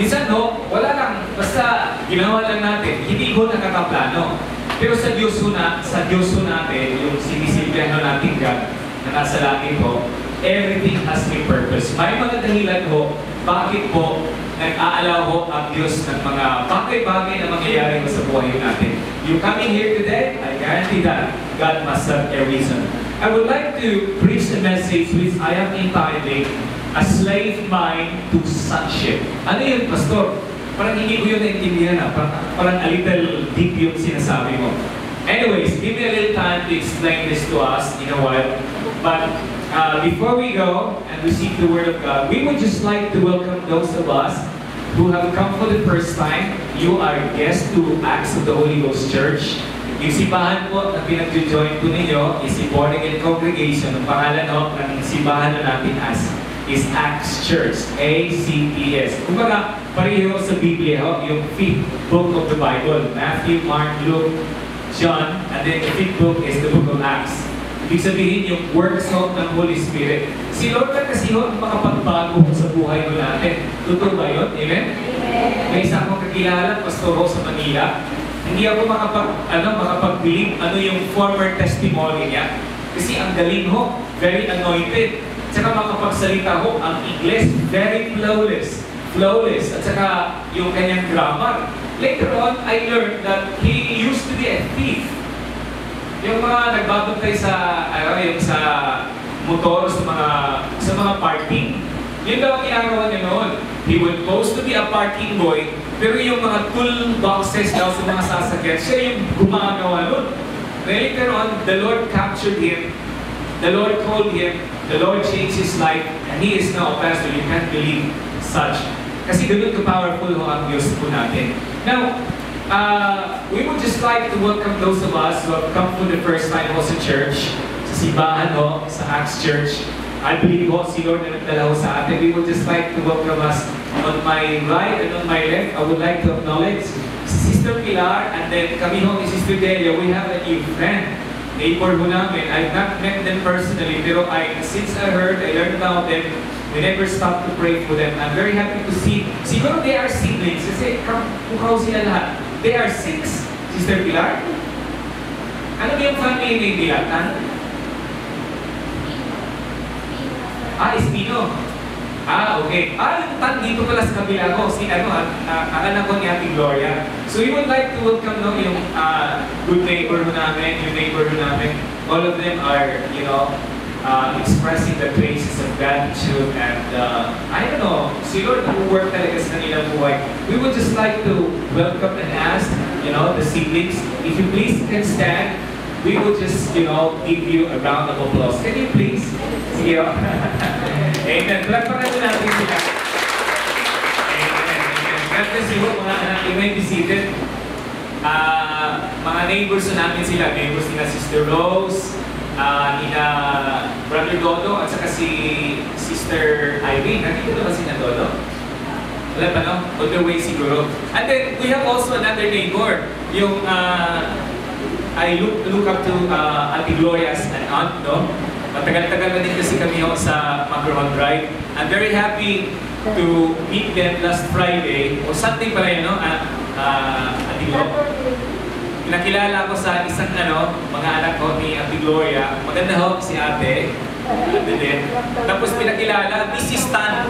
Minsan, no, wala lang, basta ginawa lang natin, hindi ko nakakaplano. Pero sa Diyos na, sa Diyos natin, yung sinisilbihan ho natin God, na nasa langit ho, everything has a purpose. May mga dahilan ho, bakit po nag-aalaw ho ang Diyos ng mga bagay-bagay na mangyayari sa buhay natin. You coming here today, I guarantee that God must have a reason. I would like to preach a message which I am entitling A Slave Mind to Sonship. Ano yun, Pastor? Parang hindi ko yun naintindihan na. Parang, parang a little deep yung sinasabi mo. Anyways, give me a little time to explain this to us in a while. But uh, before we go and receive the Word of God, we would just like to welcome those of us who have come for the first time. You are guests to Acts of the Holy Ghost Church. Yung simbahan po na pinag-join po ninyo is si Born Again Congregation. Ang pangalan ho ng simbahan na natin as is Acts Church, A-C-T-S. Kumbaga, pareho sa Biblia ho, yung fifth book of the Bible. Matthew, Mark, Luke, John, and then the fifth book is the book of Acts. Ibig sabihin yung works ho ng Holy Spirit. Si Lord na kasi ho ang makapagbago sa buhay ho natin. Totoo ba yun? Amen? May isa akong kakilala, pastor ho sa Manila. Hindi ako makapag, ano, makapag-believe ano yung former testimony niya. Kasi ang galing ho, very anointed. Tsaka makapagsalita ho, ang English, very flawless. Flawless. At saka yung kanyang grammar. Later on, I learned that he used to be a thief. Yung mga nagbabantay sa, ano, yung sa motor, sa mga, sa mga parking. Yun daw ang ginagawa niya noon. He would post to be a parking boy, pero yung mga toolboxes daw sa mga sasakyan, siya yung gumagawa nun. Later on, the Lord captured him. The Lord called him. The Lord changed his life. And he is now a pastor. You can't believe such. Kasi ganun ka-powerful ho ang Diyos po natin. Now, uh, we would just like to welcome those of us who have come for the first time ho sa church, sa simbahan ho, sa Acts Church. I believe ho, si Lord na nagdala ho sa atin. We would just like to welcome us on my right and on my left. I would like to acknowledge Sister Pilar and then kami ho ni Sister Delia. We have a new friend. Neighbor ho namin. I've not met them personally, pero I, since I heard, I learned about them, we never stop to pray for them. I'm very happy to see. Siguro they are siblings kasi mukha sila lahat. They are six. Sister Pilar? Ano yung family name nila? Tan? Ah, Espino. Ah, okay. Ah, yung tan dito pala sa kabila ko. Si ano, ah, ah, ang anak ko ni Ate Gloria. So we would like to welcome no, yung ah, good neighbor namin, yung neighbor namin. All of them are, you know, uh, expressing the praises of gratitude and uh, I don't know, si Lord work talaga sa kanilang buhay. We would just like to welcome and ask, you know, the siblings, if you please can stand, we would just, you know, give you a round of applause. Can you please? Sige. Amen. Palagpakan mo natin sila. Amen. Amen. God bless you, mga anak. You may be seated. Ah, mga neighbors na namin sila. Neighbors nila Sister Rose, ah, nila Brother Dodo, at saka si Sister Irene. Nandito na ba si Dodo? Wala pa no? On the way siguro. And then, we have also another neighbor. Yung, ah, I look, look up to uh, Ate Gloria as an aunt, no? Matagal-tagal na din kasi kami ho sa Macron Drive. I'm very happy to meet them last Friday, o Sunday pala yun, no? Uh, uh, Ate Glo. Pinakilala ko sa isang ano, mga anak ko ni Ate Gloria. Maganda ho si ate. Ate din. Tapos pinakilala, is Stan.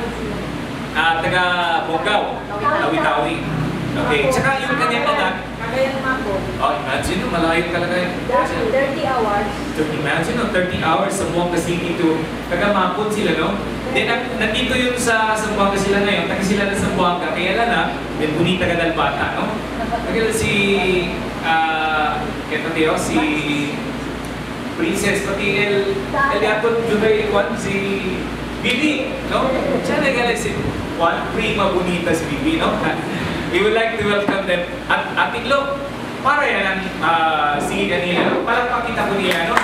Uh, taga Bogao, Tawi-Tawi. Okay, tsaka yung kanyang anak, Kagayan ako. oh, imagine, no, malayo talaga yun. 30 hours. So imagine, no, 30 hours sa Buanga City to taga-mapon sila, no? Then, nandito yun sa Zamboanga sila ngayon, taga sila na Zamboanga, kaya lang na, then bonita ka dal bata, no? Kaya si, ah, kaya Teo, si Princess, pati El, El Yatot Jubay, Juan, si Bibi, no? Siya nagala si Juan, prima bonita si Bibi, no? We would like to welcome them. At ating lo, para yan ang uh, sige kanila? Parang pakita ko nila, no?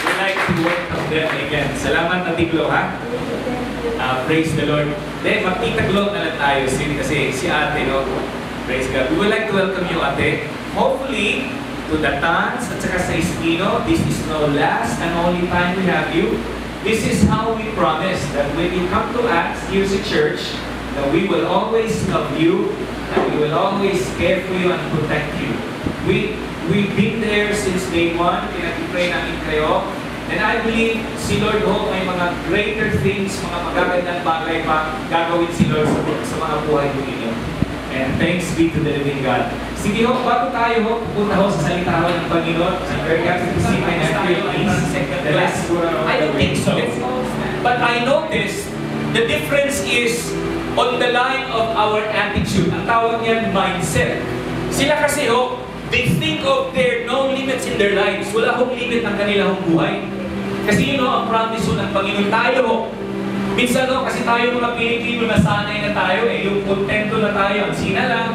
We'd like to welcome them again. Salamat ating lo, ha? Uh, praise the Lord. Then, magtitaglo na lang tayo kasi, kasi si ate, no? Praise God. We would like to welcome you, ate. Hopefully, to the Tans at saka sa Espino, this is no last and only time we have you. this is how we promise that when you come to us, here's a church, that we will always love you, and we will always care for you and protect you. We, we've been there since day one, pinag-pray namin kayo, and I believe si Lord ho may mga greater things, mga magagandang bagay pa gagawin si Lord sa, sa mga buhay ko ninyo. And thanks be to the living God. Sige ho, bago tayo ho, pupunta ho sa salita ho ng Panginoon, sa very happy to see my nephew, please. The last word. I don't think so. But I noticed the difference is on the line of our attitude. Ang tawag niyan mindset. Sila kasi ho, they think of their no limits in their lives. Wala hong limit ang kanilang buhay. Kasi yun ho, ang promise ho ng Panginoon. Tayo minsan ho, kasi tayo mga Pilipino nasanay na tayo eh, yung kontento na tayo, ang sina lang.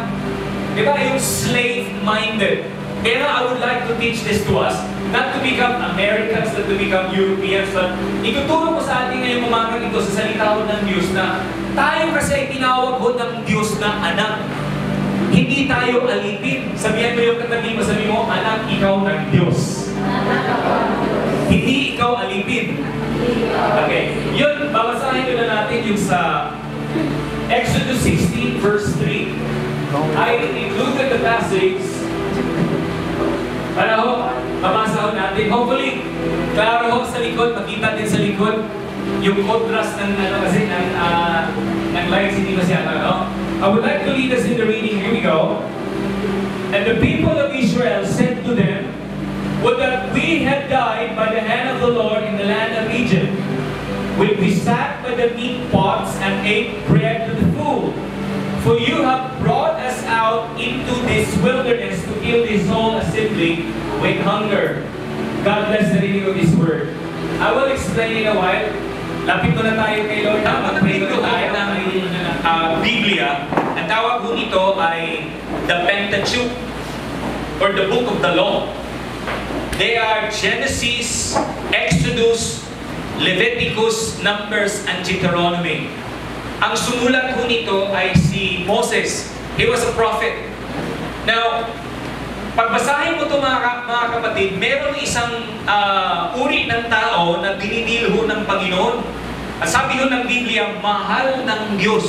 Di ba? Yung slave-minded. Kaya I would like to teach this to us, not to become Americans, not to become Europeans, but ituturo ko sa atin ngayong umagang ito sa salita ko ng Diyos na tayo kasi ay tinawag ho ng Diyos na anak. Hindi tayo alipin. Sabihan mo yung katabi mo, sabi mo, anak, ikaw ng Diyos. Hindi ikaw alipin. Okay. Yun, babasahin ko na natin yung sa Exodus 16 verse 3. I included the passage para ho, mabasa ho natin. Hopefully, klaro ho sa likod, makita din sa likod yung contrast ng ano kasi ng, uh, ng lights hindi masyado, no? I would like to lead us in the reading. Here we go. And the people of Israel said to them, Would that we had died by the hand of the Lord in the land of Egypt, when we sat by the meat pots and ate bread to the full. For you have brought us out into this wilderness to kill this whole assembly with hunger. God bless the reading of His word. I will explain in a while. Lapit ko na tayo kay Lord. Mag-pray ko tayo ng uh, Biblia. Ang tawag ko nito ay the Pentateuch or the Book of the Law. They are Genesis, Exodus, Leviticus, Numbers, and Deuteronomy. Ang sumulat ko nito ay si Moses. He was a prophet. Now, pagbasahin mo ito mga, mga kapatid, meron isang ah, uri ng tao na dinidilho ng Panginoon. At sabi ho ng Biblia, mahal ng Diyos.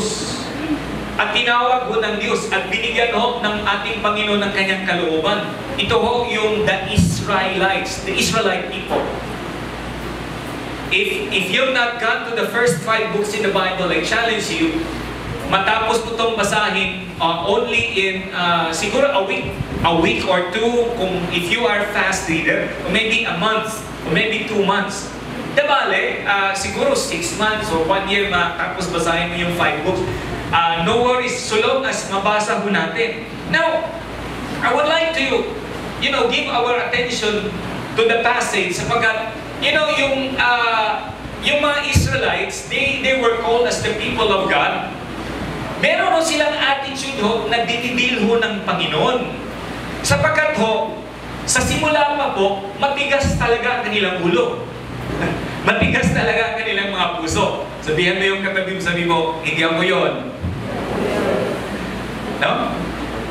At tinawag ho ng Diyos at binigyan ho ng ating Panginoon ng kanyang kalooban. Ito ho yung the Israelites, the Israelite people. If, if you've not gone to the first five books in the Bible, I challenge you, matapos mo itong basahin uh, only in uh, siguro a week, a week or two, kung if you are fast reader, or maybe a month, or maybe two months. Dabale, uh, siguro six months or one year matapos basahin mo yung five books. Uh, no worries, so long as mabasa ho natin. Now, I would like to, you know, give our attention to the passage sapagkat, you know, yung, uh, yung mga Israelites, they, they were called as the people of God. Meron ho silang attitude ho na dinidil ho ng Panginoon. Sapagkat ho, sa simula pa po, matigas talaga ang kanilang ulo. matigas talaga ang kanilang mga puso. Sabihan mo yung katabi mo, sabi mo, hindi ako yon. No?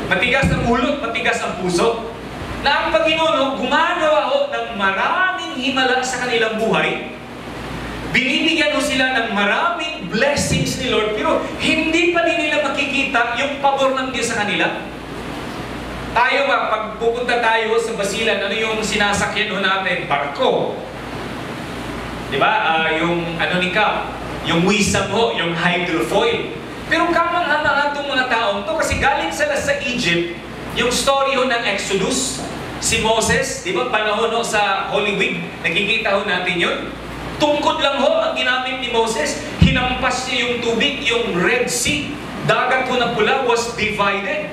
Matigas ang ulo, matigas ang puso. Na ang Panginoon ho, gumagawa ho ng maraming himala sa kanilang buhay. Binibigyan ho sila ng maraming blessings ni Lord, pero hindi pa din nila makikita yung pabor ng Diyos sa kanila. Tayo ba, pag pupunta tayo sa Basilan, ano yung sinasakyan ho natin? Barko. Di ba? Ah, yung ano ni Cap, yung wisdom ho, yung hydrofoil. Pero kamang-hamang itong mga taong to kasi galing sila sa Egypt, yung story ho ng Exodus, si Moses, di ba panahon ho sa Holy Week, nakikita ho natin yun. Tungkod lang ho ang ginamit ni Moses, hinampas niya yung tubig, yung Red Sea, dagat ho na pula was divided.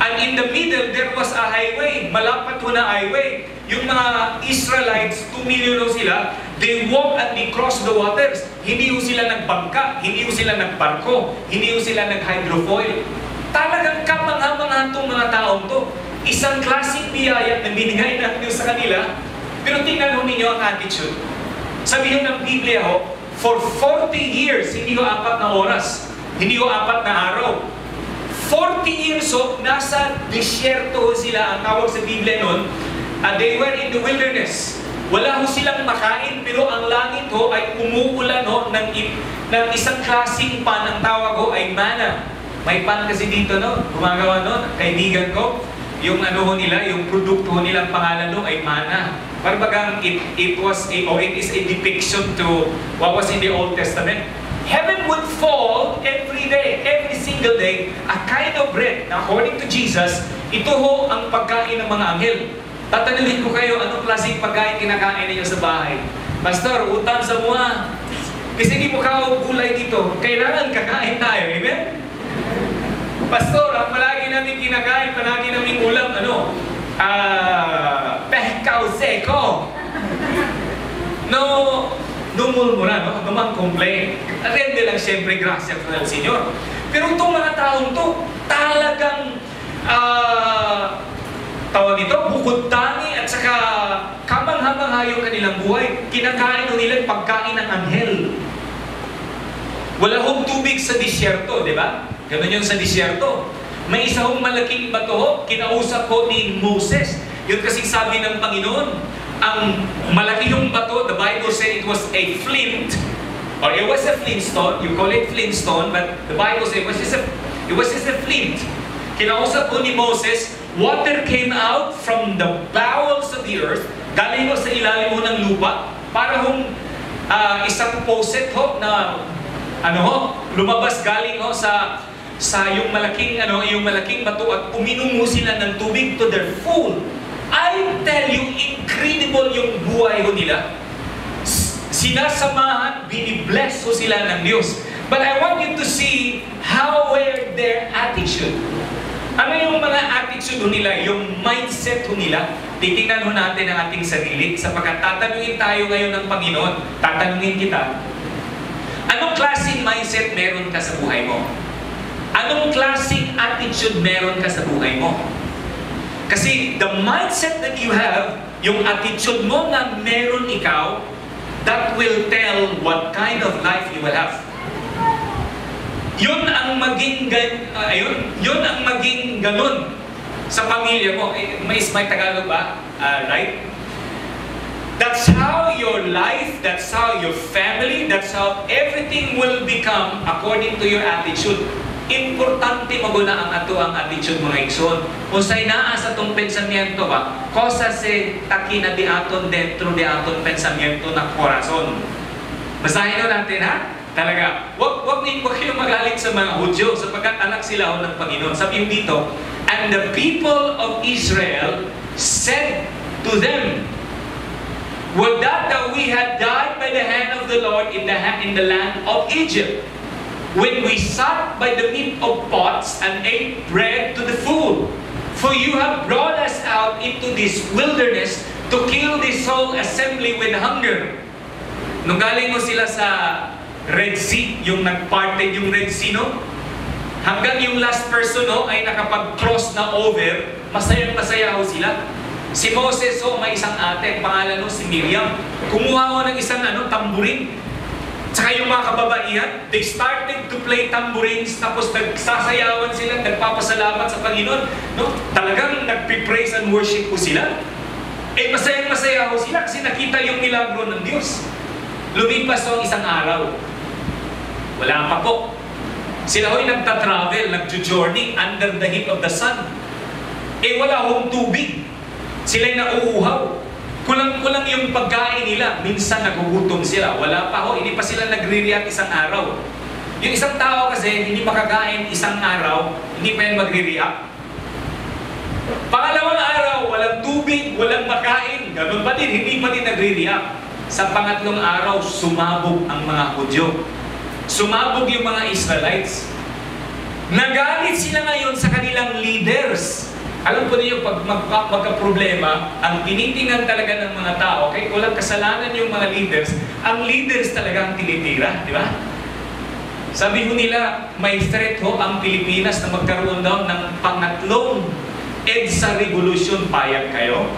And in the middle, there was a highway. Malapat ho na highway. Yung mga Israelites, 2 million ho sila, they walk and they cross the waters. Hindi ho sila nagbangka, hindi ho sila nagbarko, hindi ho sila nag-hydrofoil. Talagang kamangha-mangha itong mga taong to. Isang klaseng biyaya na binigay Diyos sa kanila, pero tingnan ho ninyo ang attitude. Sabi ho ng Biblia ho, for 40 years, hindi ho apat na oras, hindi ho apat na araw, 40 years of nasa disyerto sila ang tawag sa Biblia noon. Uh, they were in the wilderness. Wala ho silang makain, pero ang langit ho ay umuulan ho ng, ng isang klaseng pan. Ang tawag ho ay mana. May pan kasi dito, no? Gumagawa, no? Kaibigan ko, yung ano ho nila, yung produkto ho nila, ang pangalan ho ay mana. Parbagang it, it was a, or it is a depiction to what was in the Old Testament. Heaven would fall every day, every single day, a kind of bread. Now, according to Jesus, ito ho ang pagkain ng mga anghel. Tatanungin ko kayo, anong klaseng pagkain kinakain ninyo sa bahay? Pastor, utang sa mga. Kasi hindi mo kao gulay dito. Kailangan kakain tayo. Amen? Pastor, ang palagi namin kinakain, palagi namin ulam, ano? Ah, pehkaw seko. No, numulmura, no? Naman complain. Rende lang siyempre, grasya ko ng Senyor. Pero itong mga taong to, talagang, ah, tawag dito, bukod tangi at saka kamangha-mangha yung kanilang buhay. Kinakain ho nila yung pagkain ng anghel. Wala hong tubig sa disyerto, di ba? Ganun yun sa disyerto. May isa hong malaking bato ho, kinausap ko ni Moses. Yun kasi sabi ng Panginoon, ang malaki yung bato, the Bible said it was a flint, or it was a flintstone, you call it flintstone, but the Bible said it was just a, it was just a flint. Kinausap ko ni Moses, water came out from the bowels of the earth, galing ho sa ilalim mo ng lupa, para hong ah, isang poset ho na ano ho, lumabas galing ho sa sa yung malaking ano, yung malaking bato at uminom sila ng tubig to their full. I tell you, incredible yung buhay ho nila. Sinasamahan, binibless ho sila ng Diyos. But I want you to see how were their attitude. Ano yung mga attitude ho nila, yung mindset ho nila? Titingnan ho natin ang ating sarili sapagkat tatanungin tayo ngayon ng Panginoon. Tatanungin kita, Anong klaseng mindset meron ka sa buhay mo? Anong klaseng attitude meron ka sa buhay mo? Kasi the mindset that you have, yung attitude mo na meron ikaw, that will tell what kind of life you will have. Yun ang maging uh, ayun, yun ang maging ganun sa pamilya mo. Eh, may, may Tagalog ba? Ah, right? That's how your life, that's how your family, that's how everything will become according to your attitude. Importante maguna ang ato ang attitude mga igsoon. Kung sa'y naa sa itong pensamiento ba, kosa se takina di aton dentro di aton pensamiento na corazon. Basahin na natin ha? Talaga. Wag, wag, ni- wag kayong magalit sa mga Hudyo sapagkat anak sila ho ng Panginoon. Sabi dito, And the people of Israel said to them, Would that that we had died by the hand of the Lord in the, in the land of Egypt, when we sat by the meat of pots and ate bread to the full. For you have brought us out into this wilderness to kill this whole assembly with hunger. Nung galing mo sila sa Red Sea, yung nag-parted yung Red Sea, no? Hanggang yung last person, no, ay nakapag-cross na over, masayang masaya ho sila. Si Moses, oh, may isang ate, ang pangalan no, si Miriam. Kumuha ho ng isang ano, tamburin. Tsaka yung mga kababaihan, they started to play tambourines, tapos nagsasayawan sila, nagpapasalamat sa Panginoon. No? Talagang nagpipraise and worship ko sila. Eh, masayang masaya ho sila kasi nakita yung milagro ng Diyos. Lumipas ho ang isang araw. Wala pa po. Sila ho'y nagta-travel, nagjo-journey under the heat of the sun. Eh wala hong tubig. Sila'y nauuhaw. Kulang-kulang yung pagkain nila. Minsan nagugutom sila. Wala pa ho, hindi pa sila nagre-react isang araw. Yung isang tao kasi hindi makakain isang araw, hindi pa yan magre-react. Pangalawang araw, walang tubig, walang makain. Ganun pa din, hindi pa din nagre-react. Sa pangatlong araw, sumabog ang mga Hudyo. Sumabog yung mga Israelites. Nagalit sila ngayon sa kanilang leaders. Alam ko niyo, pag magka, magka-problema, ang tinitingnan talaga ng mga tao, okay, walang kasalanan yung mga leaders, ang leaders talaga ang tinitira, di ba? Sabi ho nila, may threat ho ang Pilipinas na magkaroon daw ng pangatlong EDSA Revolution. Payag kayo?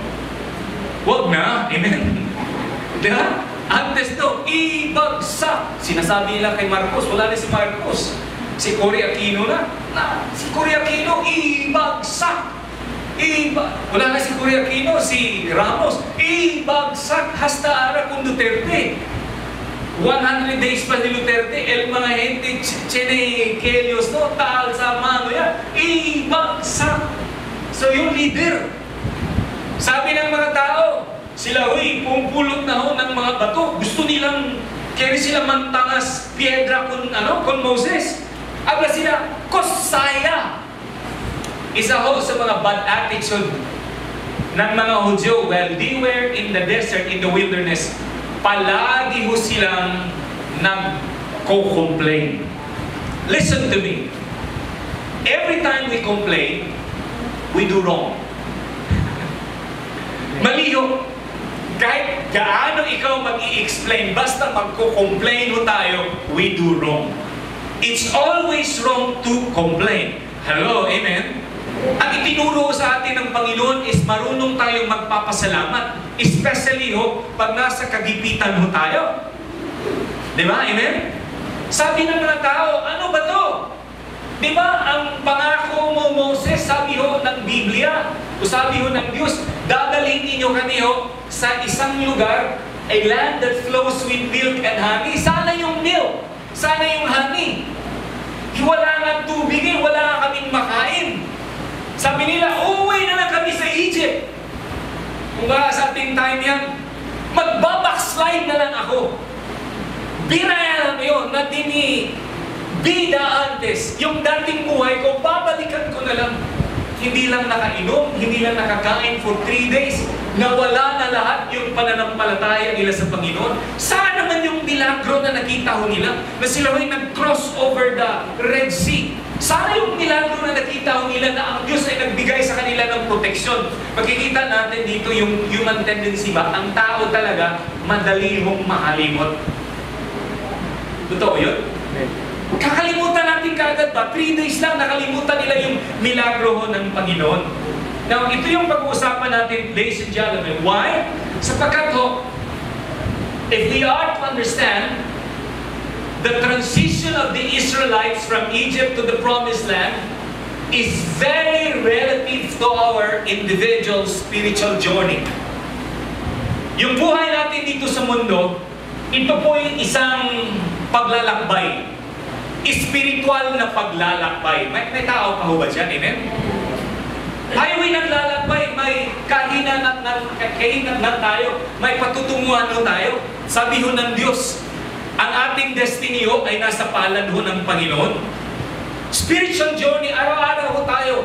Huwag na. Amen. Di ba? Antes to, ibagsak. Sinasabi nila kay Marcos, wala na si Marcos. Si Cory Aquino na. na si Cory Aquino, ibagsak. Iba, wala na si Cory Aquino, si Ramos. Ibagsak hasta ara kung Duterte. 100 days pa ni Duterte, el mga gente, ch- chene, kelios, no, taal sa mano yan. Ibagsak. So yung leader, sabi ng mga tao, sila huy, pumpulot na ho ng mga bato. Gusto nilang, kaya sila mantangas piedra kun, ano, kun Moses. Aba sila, kosaya. Isa ho sa mga bad attitude ng mga Hudyo while they were in the desert, in the wilderness, palagi ho silang nag-complain. Listen to me. Every time we complain, we do wrong. Maliho. Kahit gaano ikaw mag explain basta magko-complain ho tayo, we do wrong. It's always wrong to complain. Hello, amen? Ang itinuro sa atin ng Panginoon is marunong tayong magpapasalamat. Especially ho, pag nasa kagipitan ho tayo. Di ba? Amen? Sabi ng mga tao, ano ba to? Di ba ang pangako mo Moses, sabi ho ng Biblia, o sabi ho ng Diyos, dadalhin ninyo kami ho sa isang lugar, a land that flows with milk and honey. Sana yung milk, sana yung honey. Wala nga tubig eh, wala kaming makain. Sabi nila, uuwi na lang kami sa Egypt. Kung ba sa ating time yan, magbabackslide na lang ako. Birayan mo yun, na dini, antes, yung dating buhay ko, babalikan ko na lang. Hindi lang nakainom, hindi lang nakakain for three days, nawala na lahat yung pananampalataya nila sa Panginoon. Saan naman yung milagro na nakita ho nila? Na sila ay nag-cross over the Red Sea. Sana yung milagro na nakita ho nila na ang Diyos ay nagbigay sa kanila ng proteksyon. Makikita natin dito yung human tendency ba? Ang tao talaga madali hong makalimot. Totoo yun? Kakalimutan natin kaagad ba? Three days lang nakalimutan nila yung milagro ng Panginoon. Now, ito yung pag-uusapan natin, ladies and gentlemen. Why? Sapagkat ho, if we are to understand the transition of the Israelites from Egypt to the Promised Land is very relative to our individual spiritual journey. Yung buhay natin dito sa mundo, ito po yung isang paglalakbay. Spiritual na paglalakbay. May, may tao pa ba dyan? Amen? Tayo ay naglalakbay, may kahinaan na, kahinaan na tayo, may patutunguhan ho tayo. Sabi ho ng Diyos, ang ating destiny ho ay nasa palad ho ng Panginoon. Spiritual journey, araw-araw ho tayo.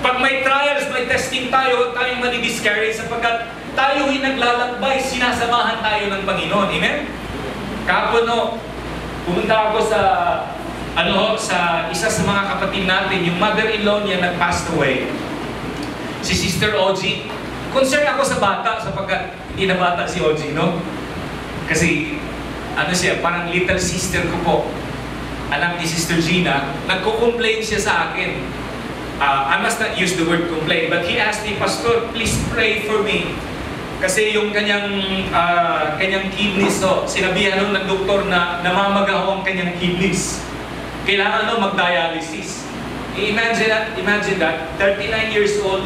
Pag may trials, may testing tayo, tayong mani-discourage sapagkat tayo ay naglalakbay, sinasamahan tayo ng Panginoon. Amen? Kapon ho, pumunta ako sa ano ho, sa isa sa mga kapatid natin, yung mother-in-law niya nag-passed away. Si Sister OG. Concern ako sa bata sapagkat hindi na bata si OG, no? Kasi ano siya, parang little sister ko po. Anak ni Sister Gina, nagko-complain siya sa akin. Uh, I must not use the word complain, but he asked me, Pastor, please pray for me. Kasi yung kanyang ah, kanyang kidneys, no, sinabihan nun ng doktor na namamagaw ang kanyang kidneys. Kailangan no, mag-dialysis. Imagine that, imagine that, 39 years old,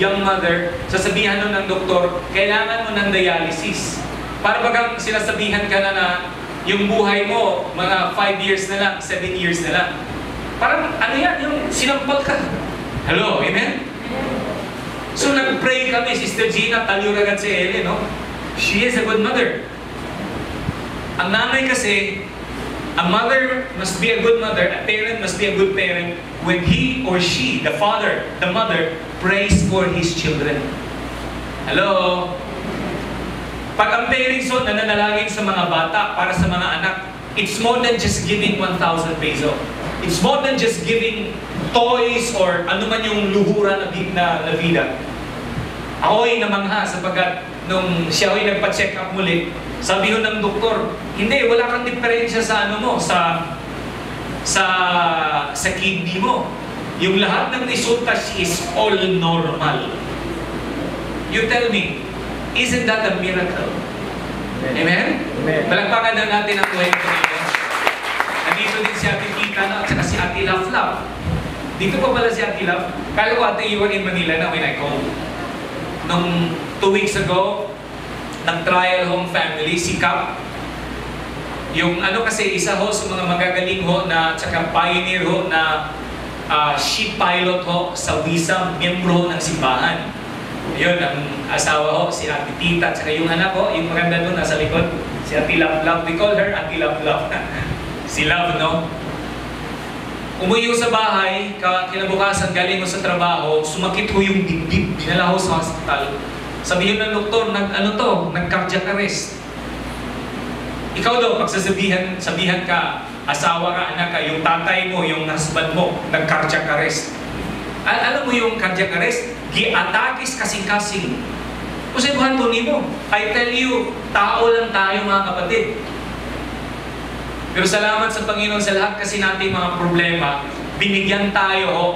young mother, sasabihan nun ng doktor, kailangan mo ng dialysis. Para bagang sinasabihan ka na na yung buhay mo, mga 5 years na lang, 7 years na lang. Parang ano yan, yung sinampal ka. Hello, amen? So nag-pray kami, Sister Gina, taliw agad si Ellen, no? She is a good mother. Ang nanay kasi, a mother must be a good mother, a parent must be a good parent when he or she, the father, the mother, prays for his children. Hello? Pag ang parents so, nananalangin sa mga bata para sa mga anak, it's more than just giving 1,000 peso. It's more than just giving toys or ano man yung luhura na, na, na vida. Ako ay namangha sapagkat nung siya ay nagpa-check up muli, sabi ho ng doktor, hindi, wala kang diferensya sa ano mo, sa sa sa kidney mo. Yung lahat ng resulta is all normal. You tell me, isn't that a miracle? Amen? Amen. Palagpakan na natin ang buhay ng Panginoon. Nandito din si Ate Tita na, at saka si Ate Laflaf. Dito pa pala si Ate Love. Kala ko ate, were in Manila na when I called. Nung two weeks ago, nag-trial home family, si Cap. Yung ano kasi, isa ho sa mga magagaling ho na, tsaka pioneer ho na ah, ship pilot ho sa Wisam, miyembro ho ng simbahan. Yun, ang asawa ho, si Ate Tita, tsaka yung anak ko, yung maganda doon nasa likod, si Ate Love Love. We call her Ate Love Love. si Love, no? Umuwi ko sa bahay, ka- kinabukasan galing ko sa trabaho, sumakit ho yung dibdib, dinala ho sa hospital. Sabihin ng doktor, nag, ano to, nag-cardiac arrest. Ikaw daw, pagsasabihan, sabihan ka, asawa ka, anak ka, yung tatay mo, yung husband mo, nag-cardiac arrest. Al alam mo yung cardiac arrest? Giatakis kasing-kasing. Kasi buhan to mo. I tell you, tao lang tayo mga kapatid. Pero salamat sa Panginoon sa lahat kasi nating mga problema, binigyan tayo ho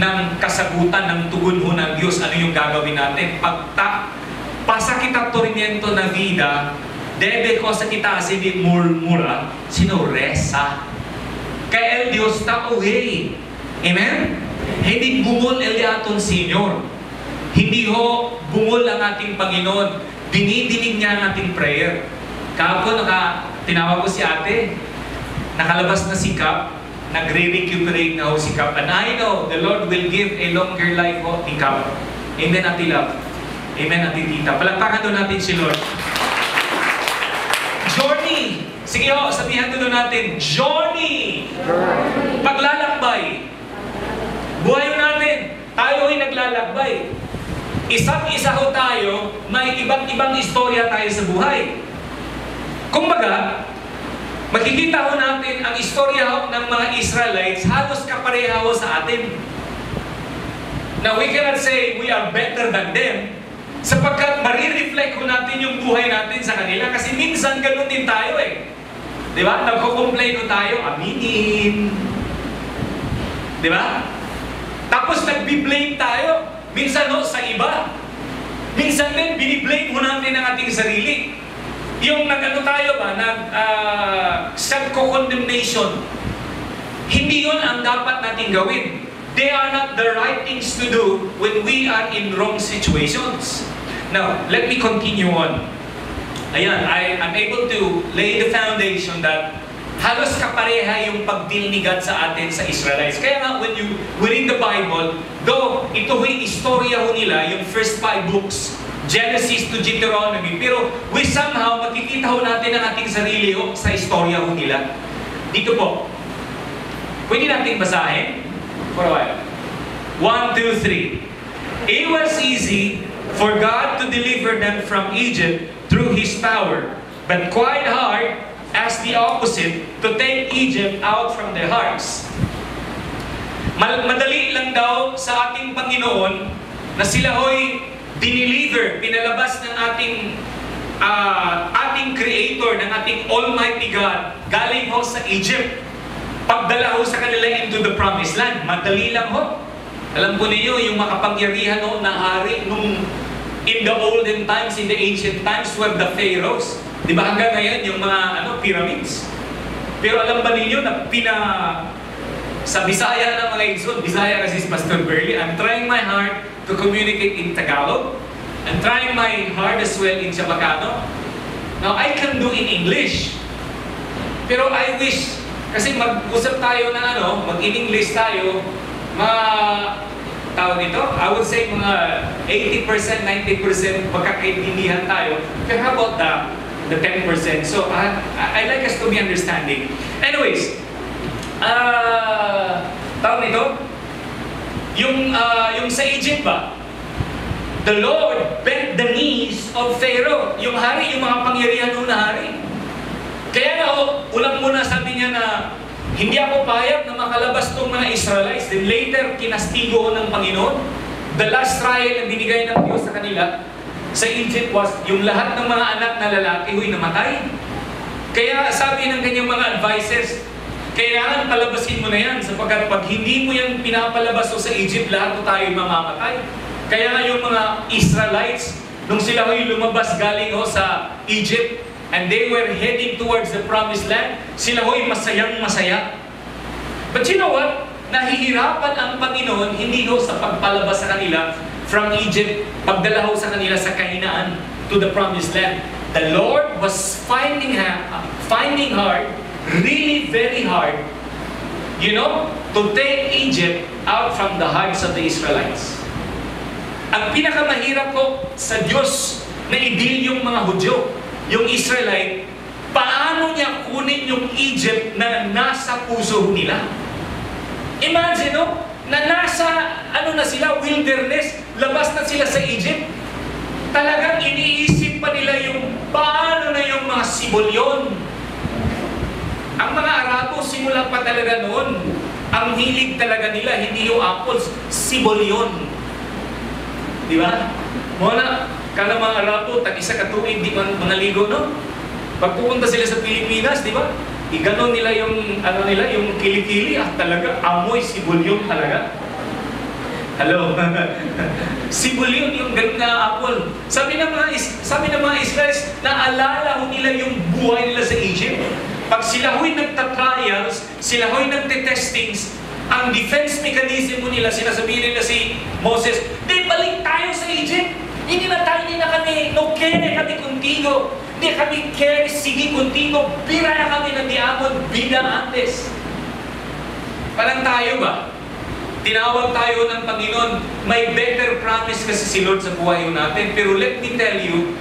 ng kasagutan, ng tugon ho ng Diyos. Ano yung gagawin natin? Pagta, pasa kita tormento na vida, debe ko sa kita si di murmura, sino resa. Kaya el Diyos ta away. Amen? Hindi bumol el aton Senyor. Hindi ho bumol ang ating Panginoon. Dinidinig niya ang ating prayer. Kahapon naka, tinawag ko si ate, nakalabas na si Cap, nagre-recuperate na ho si Cap. And I know the Lord will give a longer life ho ni Cap. Amen, Ate Love. Amen, Ate Tita. Palagpakan doon natin si Lord. Journey! Sige ho, sabihan doon natin, Journey! Paglalakbay. Buhay natin. Tayo ay naglalakbay. Isa't isa ho tayo, may iba't ibang istorya tayo sa buhay. Kumbaga, makikita ho natin ang istorya ho ng mga Israelites halos kapareha ho sa atin. Now, we cannot say we are better than them sapagkat marireflect ho natin yung buhay natin sa kanila kasi minsan ganun din tayo eh. Di ba? Nagko-complain ho tayo, aminin. Di ba? Tapos nagbi-blame tayo. Minsan no, sa iba. Minsan din, biniblame mo natin ang ating sarili. Yung nag-ano tayo ba, nag ah, self-condemnation. Hindi yun ang dapat natin gawin. They are not the right things to do when we are in wrong situations. Now, let me continue on. Ayan, I, I'm able to lay the foundation that halos kapareha yung pagdilnigan sa atin sa Israelites. Kaya nga, when you we the Bible, though ito ho'y istorya ho nila, yung first five books, Genesis to Deuteronomy, pero we somehow makikita ho natin ang ating sarili ho sa istorya ho nila. Dito po, pwede nating basahin for a while. One, two, three. It was easy for God to deliver them from Egypt through His power, but quite hard as the opposite to take Egypt out from their hearts. Madali lang daw sa ating Panginoon na sila ho'y dineliver, pinalabas ng ating ah, ating Creator, ng ating Almighty God, galing ho sa Egypt. Pagdala ho sa kanila into the Promised Land, madali lang ho. Alam po ninyo, yung makapangyarihan ho na hari nung in the olden times, in the ancient times, were the pharaohs. Di ba hanggang ngayon, yung mga ano, pyramids. Pero alam ba ninyo na pina sa Bisaya ng mga Igsoon, Bisaya kasi si Pastor Burley, I'm trying my hard to communicate in Tagalog. I'm trying my hard as well in Chabacano. Now, I can do in English. Pero I wish, kasi mag-usap tayo na ano, mag-in-English tayo, mga tawag nito, I would say mga 80%, 90% magkakaintindihan tayo. Pero how about the, the 10%? So, I, I like us to be understanding. Anyways, ah, tawag nito, yung, ah, yung sa Egypt ba, the Lord bent the knees of Pharaoh. Yung hari, yung mga pangyarihan ng hari. Kaya nga, oh, ulang muna sabi niya na, hindi ako payag na makalabas tong mga Israelites. Then later, kinastigo ko ng Panginoon. The last trial na binigay ng Diyos sa kanila sa Egypt was yung lahat ng mga anak na lalaki huy namatay. Kaya sabi ng kanyang mga advisors, kailangan palabasin mo na yan sapagkat pag hindi mo yan pinapalabas o sa Egypt, lahat tayo mamamatay. Kaya nga yung mga Israelites, nung sila ho'y lumabas galing ho sa Egypt, and they were heading towards the promised land, sila ho'y masayang masaya. But you know what? nahihirapan ang Panginoon hindi ho sa pagpalabas sa kanila from Egypt, pagdala ho sa kanila sa kahinaan to the promised land. The Lord was finding ha- finding hard, really very hard, you know, to take Egypt out from the hearts of the Israelites. Ang pinakamahirap ko sa Diyos na idil yung mga Hudyo, yung Israelite, paano niya kunin yung Egypt na nasa puso nila? Imagine, no? Na nasa, ano na sila, wilderness, labas na sila sa Egypt. Talagang iniisip pa nila yung paano na yung mga sibolyon. Ang mga Arabo, simula pa talaga noon, ang hilig talaga nila, hindi yung apples, sibolyon. Di ba? Muna, kala mga Arabo, tag isa katuig, di man mga ligo, no? Pag pupunta sila sa Pilipinas, di ba? Iganon nila yung, ano nila, yung kilikili, ah talaga, amoy sibulyon talaga. Hello? sibulyon yung ganun na apple. Sabi ng mga, sabi ng mga Israelis, naalala ho nila yung buhay nila sa Egypt. Pag sila ho'y nagta-trials, sila ho'y nagte-testings, ang defense mechanism mo nila, sinasabihin nila si Moses, di balik tayo sa Egypt. Hindi na tayo, hindi na kami, no kene kami contigo. Hindi kami kere, sige contigo. Bira na kami ng diamond, bida antes. Parang tayo ba? Tinawag tayo ng Panginoon, may better promise kasi si Lord sa buhay natin. Pero let me tell you,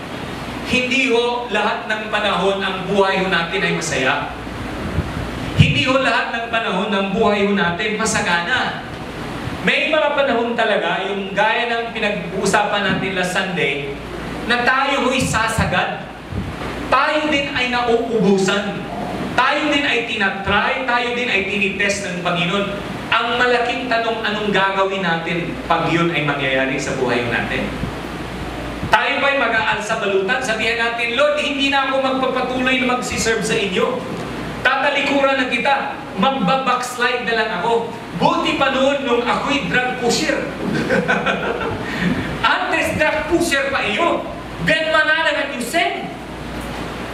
hindi ho lahat ng panahon ang buhay ho natin ay masaya. Hindi ho lahat ng panahon ng buhay ho natin masagana. May mga panahon talaga, yung gaya ng pinag-uusapan natin last Sunday, na tayo ho'y sasagad. Tayo din ay nauubusan. Tayo din ay tinatry, tayo din ay tinitest ng Panginoon. Ang malaking tanong, anong gagawin natin pag yun ay mangyayari sa buhay natin? Tayo ba'y mag-aal sa balutan? Sabihin natin, Lord, hindi na ako magpapatuloy na magsiserve sa inyo. Tatalikuran na kita. Magbabackslide na lang ako. Buti pa noon nung ako'y drug pusher. Antes drug pusher pa iyo. Ben manalang at yusen.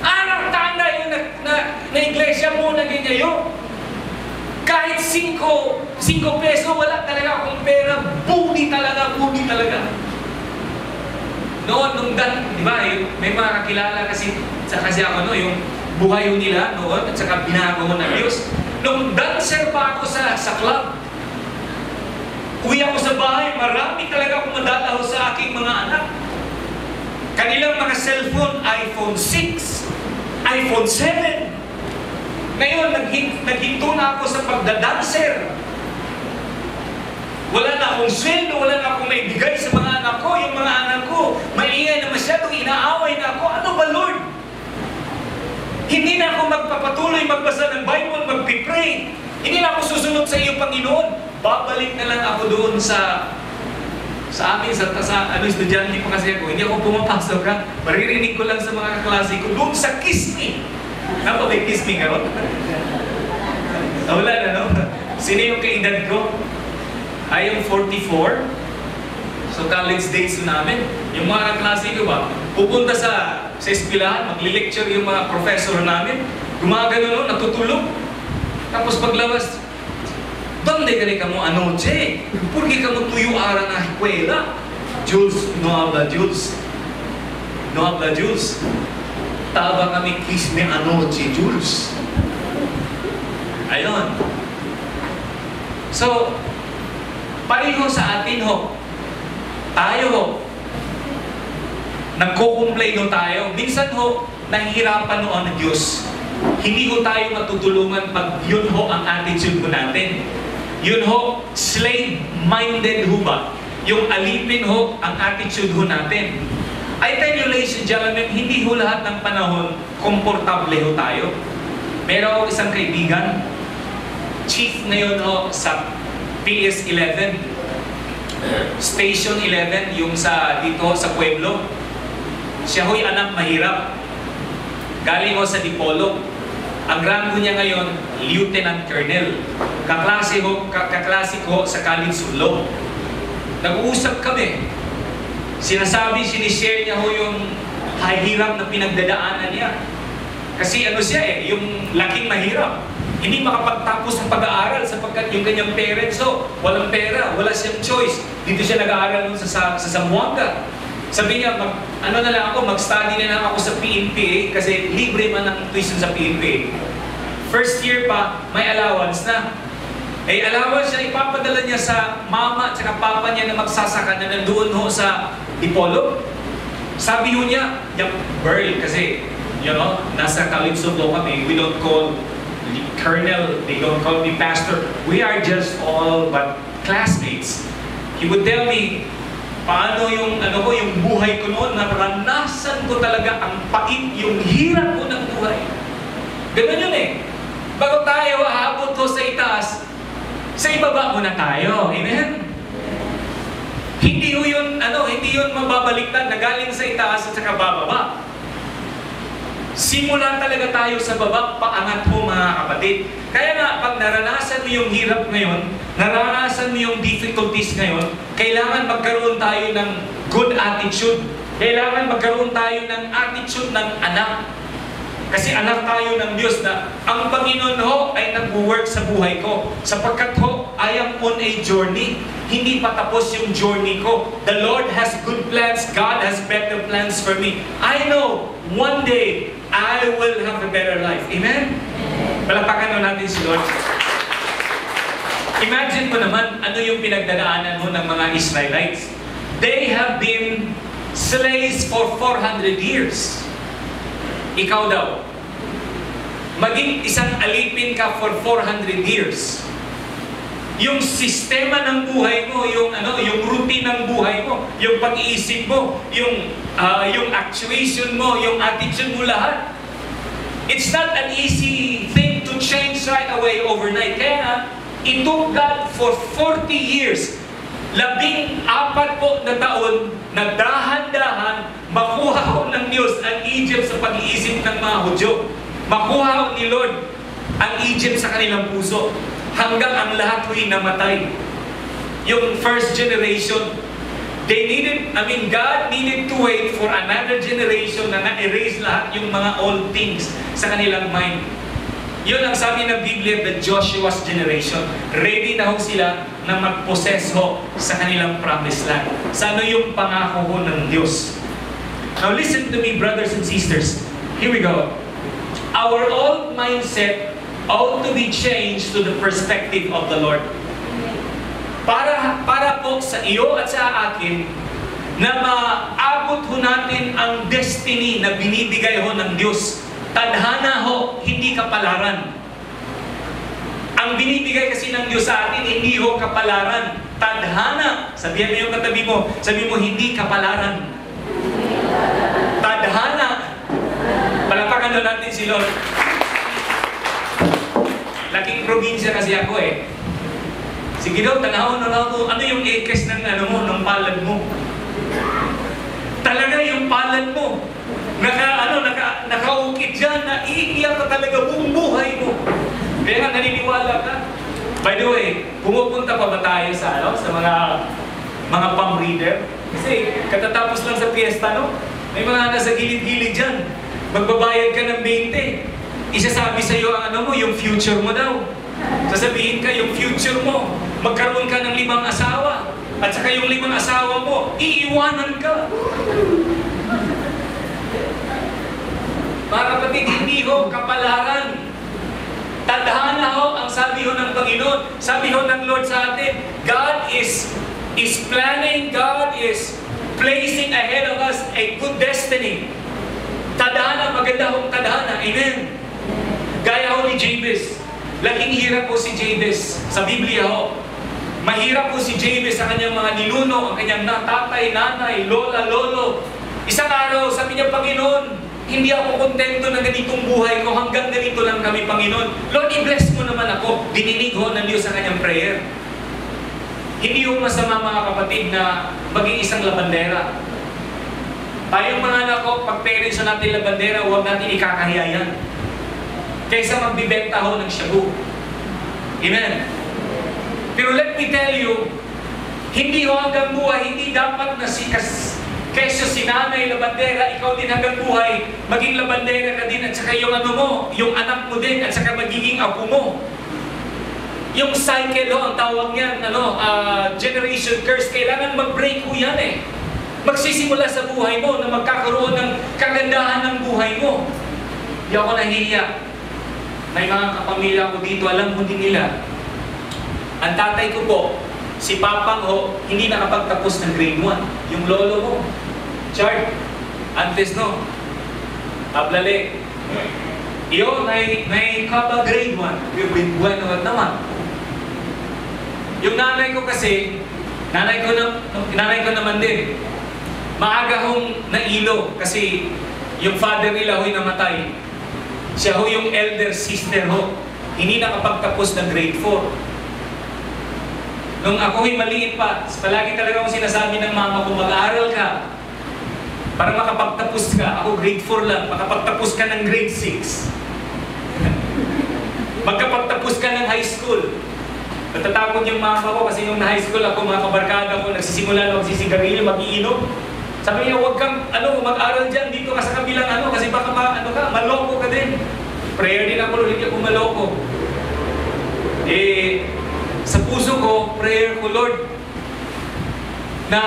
Anong tanda yung na, na, na iglesia mo na ganyayo? Kahit 5 5 peso, wala talaga akong pera. Budi talaga, budi talaga. Noon, nung dan, di ba, eh, may mga kakilala kasi, sa kasi ako, no, yung buhay nila noon, at saka binago ho ng Diyos. Nung dancer pa ako sa, sa club, uwi ako sa bahay, marami talaga akong madalaw sa aking mga anak. Kanilang mga cellphone, iPhone 6, iPhone 7. Ngayon, naghin- naghinto na ako sa pagdadancer. Wala na akong sweldo, wala na akong maibigay sa mga anak ko. Yung mga anak ko, maingay na masyadong inaaway na ako. Ano ba, Lord? Hindi na ako magpapatuloy magbasa ng Bible, magpipray. Hindi na ako susunod sa iyo, Panginoon. Babalik na lang ako doon sa sa amin, sa, sa ano, estudyante pa kasi ako, hindi ako pumapasok ha. Maririnig ko lang sa mga kaklase ko, doon sa Kiss Me. Ba may Kiss Me karon? Ah, Wala na, no? Sino yung kaedad ko? Ay, yung 44. So, college days ko namin. Yung mga kaklase ko ba, pupunta sa sa eskwelahan, magli-lecture yung mga professor namin. Gumagano no, natutulog. Tapos paglabas, ¿Dónde cree que mo anoche? ¿Por qué como tuyo ara na escuela? Jules, no habla Jules. No habla Jules. Taba kami kisme anoche, Jules. Ayun. So, pareho sa atin ho. Tayo ho. Nagko-complain ho tayo. Minsan ho, nahihirapan ho ang Diyos. Hindi ho tayo matutulungan pag yun ho ang attitude ho natin. Yun ho, slave-minded ho ba? Yung alipin ho ang attitude ho natin. I tell you ladies and gentlemen, hindi ho lahat ng panahon komportable ho tayo. Meron ako isang kaibigan, chief ngayon ho sa PS11, Station 11, yung sa dito sa Pueblo. Siya ho'y anak mahirap. Galing ho sa Dipolo. Ang rango niya ngayon, Lieutenant Colonel. Kaklase ho, ka- kaklase ko sa College Law. Nag-uusap kami. Sinasabi, sinishare niya ho yung hirap na pinagdadaanan niya. Kasi ano siya eh, yung laking mahirap. hindi makapagtapos ng pag-aaral sapagkat yung kanyang parents, so, walang pera, wala siyang choice. Dito siya nag-aaral nun sa, sa, sa Zamboanga. Sabi niya, mag, ano na lang ako, mag-study na lang ako sa PNPA kasi libre man ang tuition sa PNPA. First year pa, may allowance na. Eh, allowance siya, ipapadala niya sa mama at papa niya na magsasaka na nandoon ho sa Dipolo. Sabi ho niya, yung Burl, kasi, you know, nasa college of law kami, we don't call colonel, they don't call me pastor. We are just all but classmates. He would tell me, paano yung, ano ko, yung buhay ko noon, naranasan ko talaga ang pait, yung hirap ko ng buhay. Ganun yun eh. Bago tayo aabot ko sa itaas, sa ibaba muna tayo. Amen? Hindi yun, ano, hindi yun mababaliktad na galing sa itaas at saka bababa. Simulan talaga tayo sa baba, paangat po mga kapatid. Kaya nga, pag naranasan mo yung hirap ngayon, naranasan mo yung difficulties ngayon, kailangan magkaroon tayo ng good attitude. Kailangan magkaroon tayo ng attitude ng anak. Kasi anak tayo ng Diyos na ang Panginoon ho ay nag-work sa buhay ko. Sapagkat ho, I am on a journey. Hindi pa tapos yung journey ko. The Lord has good plans. God has better plans for me. I know, one day, I will have a better life. Amen? Palapakan natin si Lord. Imagine mo naman ano yung pinagdadaanan mo ng mga Israelites. They have been slaves for 400 years. Ikaw daw, maging isang alipin ka for 400 years. Yung sistema ng buhay mo, yung ano, yung routine ng buhay mo, yung pag-iisip mo, yung ah, yung actuation mo, yung attitude mo lahat. It's not an easy thing to change right away overnight. Kaya it took God for 40 years labing apat po na taon na dahan-dahan makuha ko ng Diyos ang Egypt sa pag-iisip ng mga Hudyo. Makuha ko ni Lord ang Egypt sa kanilang puso hanggang ang lahat ko'y namatay. Yung first generation, they needed, I mean, God needed to wait for another generation na na-erase lahat yung mga old things sa kanilang mind. Yun ang sabi ng Biblia, the Joshua's generation. Ready na ho sila na mag-possess ho sa kanilang promised land. Sa ano yung pangako ho ng Diyos. Now listen to me, brothers and sisters. Here we go. Our old mindset ought to be changed to the perspective of the Lord. Para, para po sa iyo at sa akin, na maabot ho natin ang destiny na binibigay ho ng Diyos. Tadhana ho, hindi kapalaran. Ang binibigay kasi ng Diyos sa atin, hindi ho kapalaran. Tadhana. Sabihan mo yung katabi mo, sabi mo, hindi kapalaran. Tadhana. Palapakan na natin si Lord. Laking probinsya kasi ako eh. Sige daw, tanahon na ako, ano yung ekes ng ano mo, ng palad mo? Talaga yung palad mo. Naka, ano, naka, nakaukit dyan, na iiyak ka talaga buong buhay mo. Kaya nga naniniwala ka. By the way, pumupunta pa ba tayo sa, ano, sa mga mga palm reader? Kasi katatapos lang sa fiesta, no? May mga nasa gilid-gilid dyan. Magbabayad ka ng 20. Isasabi sa iyo ang ano mo, yung future mo daw. Sasabihin ka yung future mo. Magkaroon ka ng limang asawa. At saka yung limang asawa mo, iiwanan ka. Mga kapatid, hindi ho kapalaran. Tadhana ho ang sabi ho ng Panginoon. Sabi ho ng Lord sa atin, God is is planning, God is placing ahead of us a good destiny. Tadhana, maganda hong tadhana. Amen. Gaya ho ni Jabez. Laking hirap po si Jabez sa Biblia ho. Mahirap po si Jabez sa kanyang mga ninuno, ang kanyang na- tatay, nanay, lola, lolo. Isang araw, sabi niya, Panginoon, hindi ako kontento na ganitong buhay ko, hanggang ganito lang kami, Panginoon. Lord, i-bless mo naman ako. Dininig ho ng Diyos sa kanyang prayer. Hindi yung masama mga kapatid na maging isang labandera. Tayong mga anak ko, pag parents na natin labandera, huwag natin ikakahiya yan. Kaysa magbibenta ho ng shabu. Amen. Pero let me tell you, hindi ho hanggang buhay, hindi dapat na sikas Kesyo si nanay labandera, ikaw din hanggang buhay, maging labandera ka din at saka yung ano mo, yung anak mo din at saka magiging apo mo. Yung cycle, oh, ang tawag niyan, ano, ah, generation curse, kailangan mag-break ho yan eh. Magsisimula sa buhay mo na magkakaroon ng kagandahan ng buhay mo. Hindi ako nahihiya. May mga kapamilya ko dito, alam mo din nila. Ang tatay ko po, si Papang ho, hindi nakapagtapos ng grade 1. Yung lolo mo, Chart, antes no, ablale. Iyo, may, may kaba grade 1. Yung bueno naman. Yung nanay ko kasi, nanay ko, na, nanay ko naman din, maaga hong nailo kasi yung father nila ho'y namatay. Siya ho yung elder sister ho. Hindi nakapagtapos ng grade 4. Nung ako ay maliit pa, palagi talaga akong sinasabi ng mama ko, mag-aaral ka. Para makapagtapos ka. Ako grade 4 lang, makapagtapos ka ng grade 6. Magkapagtapos ka ng high school. Natatakot yung mama ko kasi nung na high school ako, mga kabarkada ko, nagsisimula na magsisigarilyo, mag-iinom. Sabi niya, huwag kang ano, mag-aral dyan, dito ka sa kabilang ano, kasi baka ma, ano ka, maloko ka din. Prayer din ako, hindi ako maloko. Eh, sa puso ko, prayer ko, Lord, na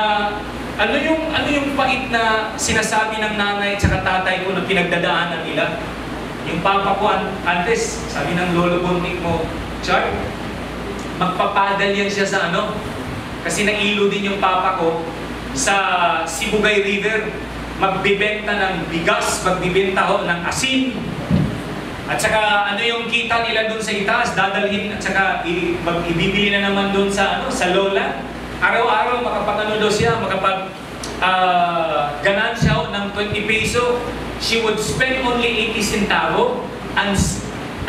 ano yung ano yung pait na sinasabi ng nanay at tatay ko na pinagdadaanan nila? Yung papa ko, an- antes, sabi ng lolo buntik mo, Char, magpapadal yan siya sa ano? Kasi nailo din yung papa ko sa Sibugay River. Magbibenta ng bigas, magbibenta ho ng asin, at saka ano yung kita nila doon sa itaas, dadalhin at saka ibibili na naman doon sa ano sa lola. Araw-araw makapag ano daw siya, makapag ah, ganansya ho ng 20 peso. She would spend only 80 centavo and,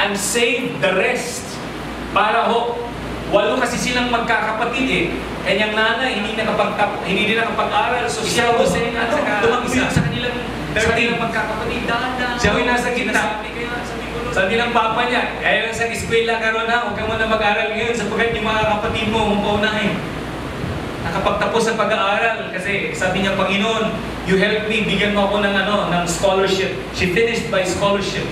and save the rest. Para ho, walo kasi silang magkakapatid eh. Kanyang nanay, hindi nakapag hindi din nakapag-aral. So siya ho sa ano, tumagpil sa kanilang sa kanilang magkakapatid. Dahan-dahan. Siya yung nasa gitna. Sabi ng papa niya, lang sa eskwela ka ron ha, huwag ka muna mag-aral ngayon sapagkat yung mga kapatid mo, huwag paunahin. Nakapagtapos sa pag-aaral kasi sabi niya, Panginoon, you help me, bigyan mo ako ng ano, ng scholarship. She finished by scholarship.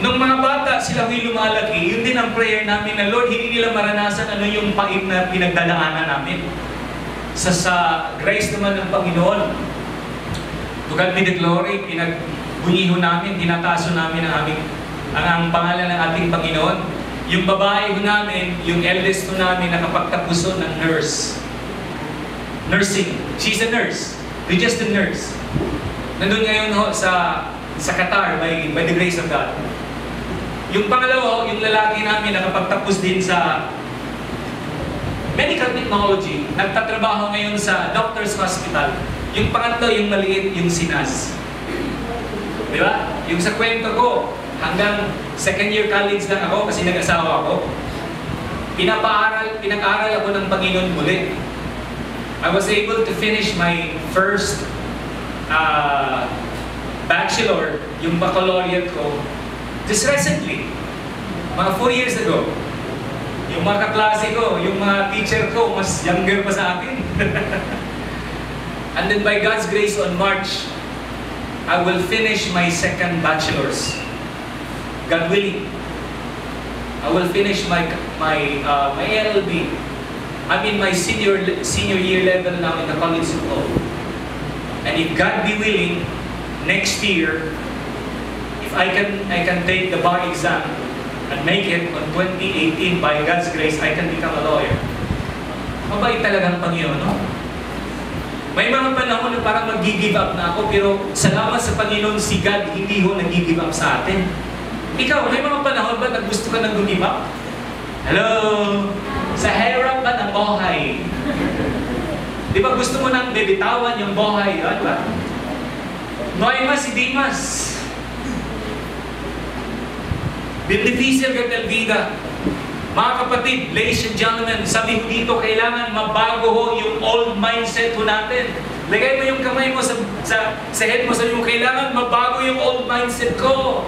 Nung mga bata, sila huy lumalaki, yun din ang prayer namin na Lord, hindi nila maranasan ano yung pait na pinagdadaanan namin. Sa, sa grace naman ng Panginoon, to God be the glory, pinagbunyiho namin, tinataso namin ang aming ang, ang pangalan ng ating Panginoon. Yung babae ho namin, yung eldest ho namin, nakapagtapos ho ng nurse. Nursing. She's a nurse. You're just a nurse. Nandun ngayon ho sa sa Qatar by, by the grace of God. Yung pangalawa, yung lalaki namin nakapagtapos din sa medical technology, nagtatrabaho ngayon sa doctor's hospital. Yung pangatlo, yung maliit, yung sinas. Di ba? Yung sa kwento ko, hanggang second year college lang ako kasi nag-asawa ako. Pinapaaral, pinag-aral ako ng Panginoon muli. I was able to finish my first uh, bachelor, yung baccalaureate ko, just recently, mga four years ago. Yung mga kaklase ko, yung mga teacher ko, mas younger pa sa akin. And then by God's grace on March, I will finish my second bachelor's. God willing. I will finish my my uh, my LLB. I'm in my senior senior year level now in the College of Law. And if God be willing, next year, if I can I can take the bar exam and make it on 2018 by God's grace, I can become a lawyer. Mabait talaga ang Panginoon, no? May mga panahon na parang mag-give up na ako, pero salamat sa Panginoon si God, hindi ho nag-give up sa atin. Ikaw, may mga panahon ba na gusto ka give up? Hello? Sa hirap ba ng buhay? Di ba gusto mo nang bibitawan yung buhay, di ba? Noema si Dimas. Bin difícil ka del vida. Mga kapatid, ladies and gentlemen, sabi ko dito, kailangan mabago ho yung old mindset ho natin. Lagay mo yung kamay mo sa, sa, sa head mo, sabi mo, kailangan mabago yung old mindset ko.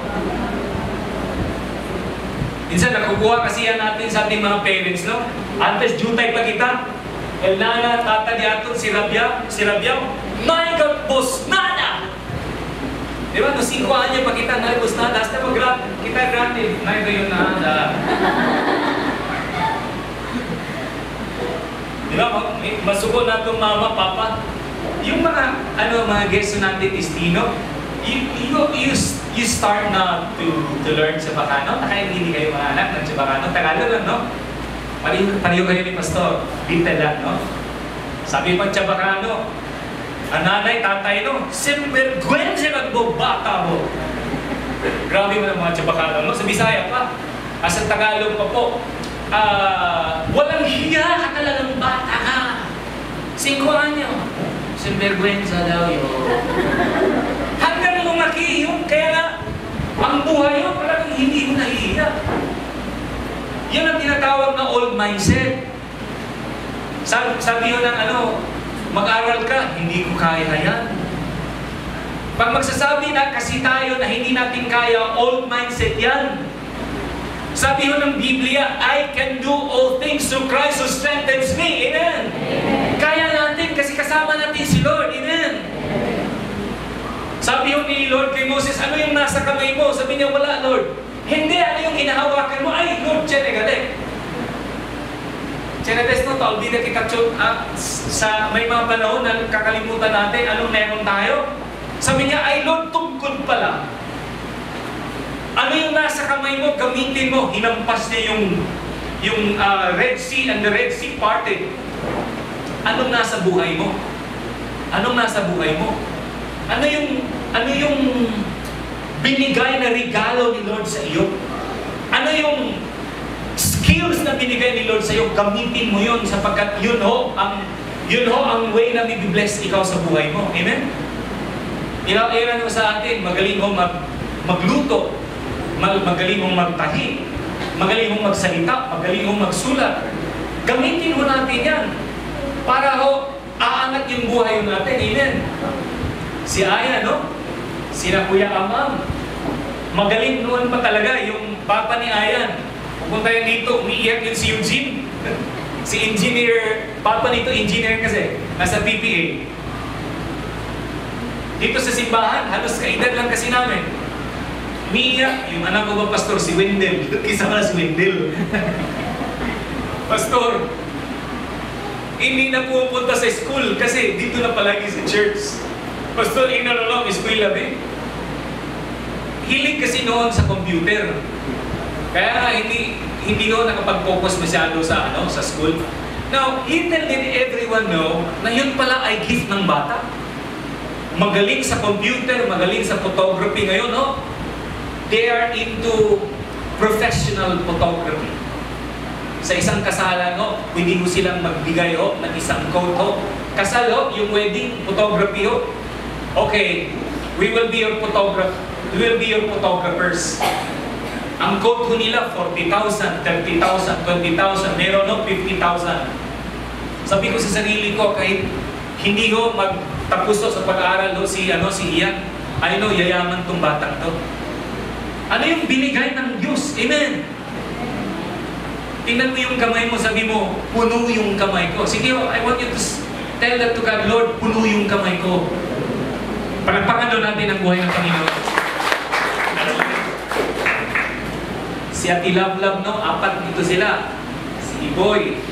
Minsan nakukuha kasi yan natin sa ating mga parents, no? Antes, jutay pa kita. El nana, tata diaton, si Rabia, si Rabia, my God, nana! Di ba, no 5 años pa kita na boss nana, hasta gra kita grande, na ito yung nana. Di ba, masuko na itong mama, papa. Yung mga, ano, mga guests natin, Destino, you, you, you, you start na to, to learn sa Bacano. Nakaintindi kayo mga anak ng Chabacano. Tagalog lang, no? Pareho, pareho kayo ni Pastor. Binte lang, no? Sabi pa Chabacano, ang nanay, tatay, no? Sinvergüenza nagbobata mo. Grabe mo ng mga Chabacano, no? Sa Bisaya pa. As sa Tagalog pa po, ah, walang hiya ka talagang bata ka. Cinco anyo. Sinvergüenza daw yun. Hanggang lumaki yun, kaya nga, ang buhay yun, parang hindi mo nahihiya. Yun ang tinatawag na old mindset. Sabi, sabi yun ng ano, mag-aral ka, hindi ko kaya yan. Pag magsasabi na kasi tayo na hindi natin kaya, old mindset yan. Sabi ho ng Biblia, I can do all things through Christ who strengthens me. Amen. Kaya natin kasi kasama natin si Lord. Amen. Sabi ho ni Lord kay Moses, ano yung nasa kamay mo? Sabi niya, wala Lord. Hindi, ano yung hinahawakan mo? Ay, Lord, chenegate. Chenetes no, tol, di na kita ah, sa may mga panahon na kakalimutan natin anong meron tayo. Sabi niya, ay Lord, tungkol pala. Ano yung nasa kamay mo, gamitin mo. Hinampas niya yung, yung ah, Red Sea and the Red Sea parted. Anong nasa buhay mo? Anong nasa buhay mo? Ano yung, ano yung binigay na regalo ni Lord sa iyo? Ano yung skills na binigay ni Lord sa iyo? Gamitin mo yun sapagkat yun ho ang yun ho ang way na may-bless ikaw sa buhay mo. Amen? Ilang-ilan mo sa atin, magaling ho mag, magluto, mag, magaling mong magtahi, magaling mong magsalita, magaling mong magsulat. Gamitin ho natin yan para ho aangat yung buhay natin. Amen? Si Aya, no? Sina Kuya Amam. Magaling noon pa talaga yung papa ni Ayan. Pupunta yan dito, umiiyak yun si Eugene. si engineer, papa nito engineer kasi, nasa PPA. Dito sa simbahan, halos kaedad lang kasi namin. Umiiyak, yung anak ko ba pastor, si Wendell. Kisama na si Wendell. pastor, hindi na pupunta sa school kasi dito na palagi sa church. Pastor, inarolong, eskwela ba? Hilig kasi noon sa computer. Kaya hindi hindi noon nakapag-focus masyado sa ano sa school. Now, little did everyone know na yun pala ay gift ng bata. Magaling sa computer, magaling sa photography ngayon, no? They are into professional photography. Sa isang kasalan, no? Pwede mo silang magbigay, ho, ng isang coat, ho. Kasal, ho, yung wedding photography, ho. Okay, we will be your photographer. We will be your photographers. Ang code ko nila, 40,000, 30,000, 20,000, meron no, 50,000. Sabi ko sa sarili ko, kahit hindi ko magtapos to sa pag-aaral no, si, ano, si Ian, I know, yayaman tong batang to. Ano yung binigay ng Diyos? Amen. Tingnan mo yung kamay mo, sabi mo, puno yung kamay ko. Sige, I want you to tell that to God, Lord, puno yung kamay ko. Palagpakan daw natin ang buhay ng Panginoon. Si Ati Love Love, no? Apat dito sila. Si Iboy,